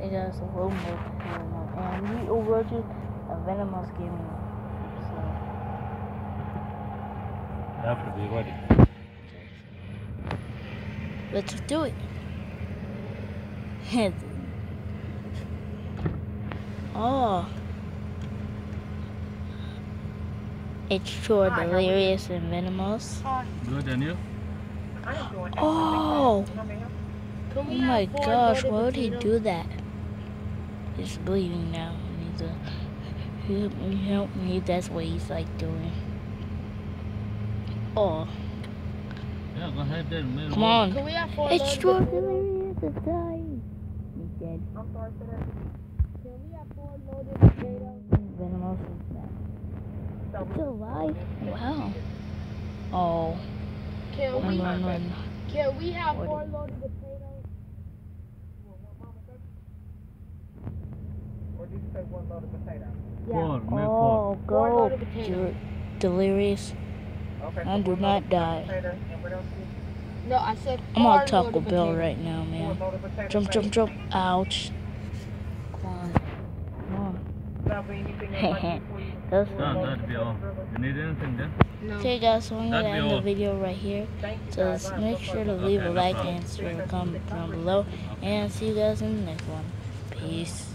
It does a little more paranormal. And we will do a Vanoss gaming episode. After be ready. Let's do it. oh. It's sure delirious and Vanoss. Good, and you? Oh. Can Oh we my gosh, why would he do that? He's bleeding now. He needs to help me, help me. That's what he's like doing. Oh, Yeah, go ahead then. come on. Can we have four It's loaded true, potatoes? delirious dying. He's dead. I'm sorry for that. Can we have four loaded potatoes? Vanoss is dead. Still alive? Wow. Oh, Can run, we run, run. can we have four loaded potatoes? Or did you say one loaded potato? Four, make four. Oh, Four go. loaded potatoes. Del- delirious. Okay. I do not loaded die. Potato, and what else? No, I said I'm on Taco loaded Bell right now, man. Jump, jump, jump. Ouch. Come on. Come on. Stop anything else like that That's four No, that'd be all. You need anything then? No. Okay guys, so I'm gonna be end the video right here. So just make sure to leave Okay, a no like problem. and subscribe, comment down below. And see you guys in the next one. Peace.